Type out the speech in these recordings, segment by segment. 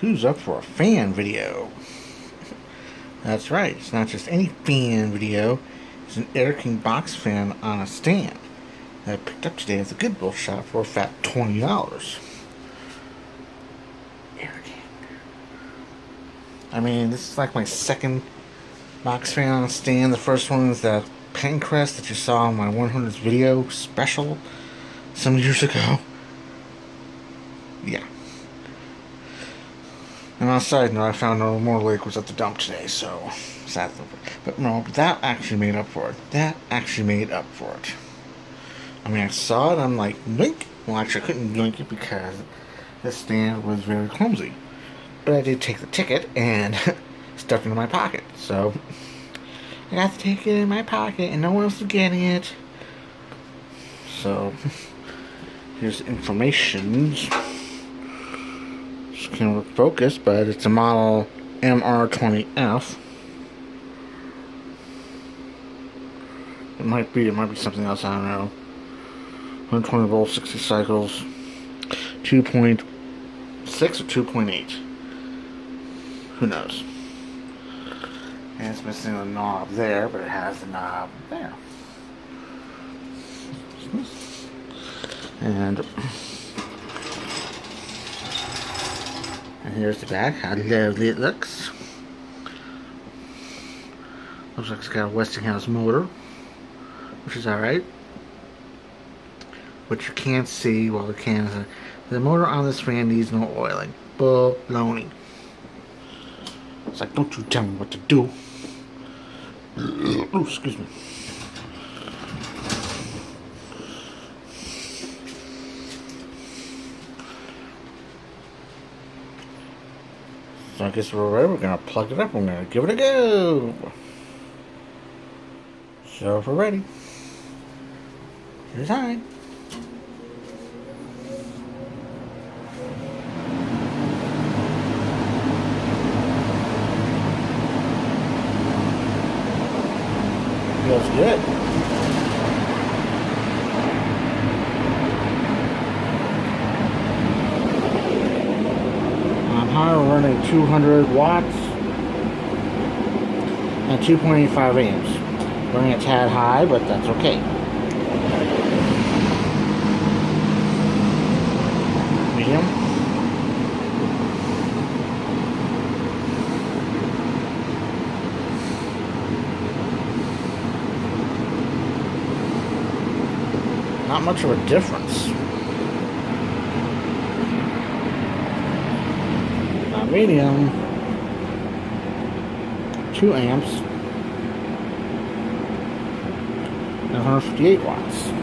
Who's up for a fan video? That's right, it's not just any fan video, it's an Air King box fan on a stand that I picked up today at the Goodwill shop for a fat $20. Air King. I mean, this is like my second box fan on a stand. The first one is that Penncrest that you saw in my 100th video special some years ago. Yeah. And on a side note, I found no more liquids at the dump today, so sad. But no, that actually made up for it. That actually made up for it. I mean, I saw it, I'm like, blink. Well, actually, I couldn't blink it because the stand was very clumsy. But I did take the ticket and stuffed it in my pocket. So, I got the ticket in my pocket and no one else was getting it. So, here's information can focus, but it's a model MR20F. It might be, it might be something else, I don't know. 120 volts, 60 cycles, 2.6 or 2.8. Who knows? And it's missing a knob there, but it has the knob there. And here's the back, how lovely it looks. Looks like it's got a Westinghouse motor, which is alright. But you can't see while the can is the motor on this fan needs no oiling. Baloney. It's like, don't you tell me what to do. excuse me. So I guess we're ready. We're going to plug it up. We're going to give it a go. So if we're ready, here's time. Feels good. Running 200 watts and 2.85 amps. Running a tad high, but that's okay. Medium. Not much of a difference. Medium 2 amps and 158 watts.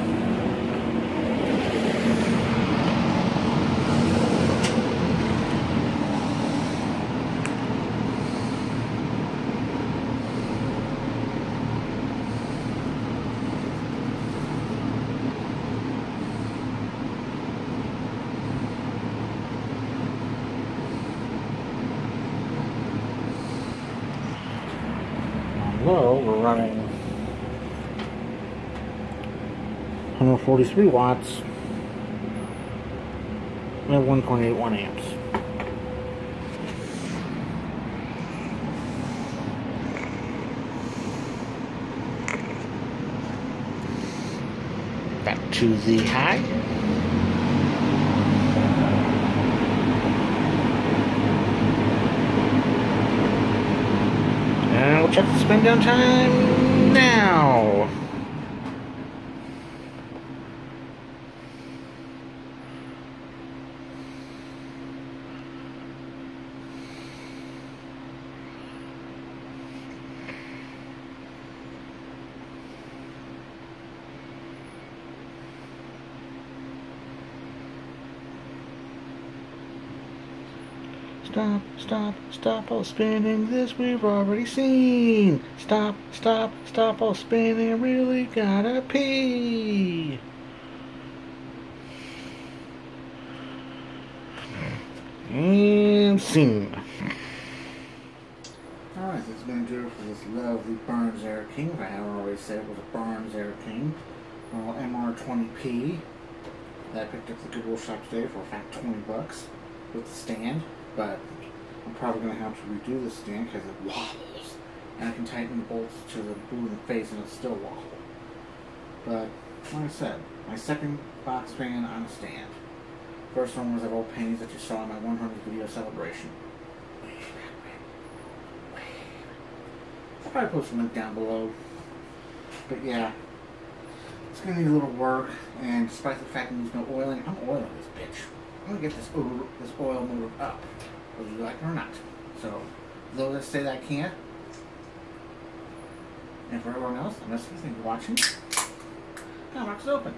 Low, we're running 143 watts at 1.81 amps. Back to the high. Check the spin down time now. Stop, stop, stop all spinning, this we've already seen. Stop, stop, stop all spinning, really gotta pee. And scene. Alright, this is going to do it for this lovely Berns Air King. If I haven't already said it was a Berns Air King. Well, MR20F that I picked up the Goodwill shop today for a fat 20 bucks with the stand but I'm probably going to have to redo the stand because it wobbles. And I can tighten the bolts to the boot the face and it'll still wobble. But, like I said, my second box fan on a stand. First one was of old Penney's that you saw in my 100th video celebration. I'll probably post a link down below. But yeah, it's gonna need a little work, and despite the fact that there's no oiling, I'm oiling this bitch. I'm gonna get this oil, this oil motor up, whether you like it or not. So, those that say that I can't, and for everyone else, thank you for watching. Comics open.